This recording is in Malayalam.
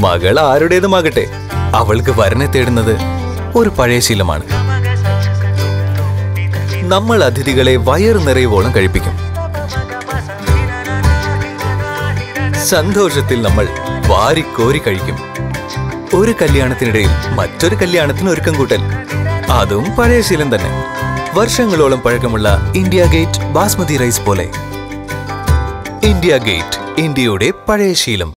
മകൾ ആരുടേതുമാകട്ടെ. അവൾക്ക് വരനെ തേടുന്നത് ഒരു പഴയ ശീലമാണ്. നമ്മൾ അതിഥികളെ വയറു നിറയുവോളം കഴിപ്പിക്കും. സന്തോഷത്തിൽ നമ്മൾ വാരിക്കോരി കഴിക്കും. ഒരു കല്യാണത്തിനിടയിൽ മറ്റൊരു കല്യാണത്തിന് ഒരുക്കം കൂട്ടൽ. അതും പഴയ ശീലം തന്നെ. വർഷങ്ങളോളം പഴക്കമുള്ള ഇന്ത്യ ഗേറ്റ് ബാസ്മതി റൈസ് പോലെ. ഇന്ത്യ ഗേറ്റ് ഇന്ത്യയുടെ പഴയ ശീലം.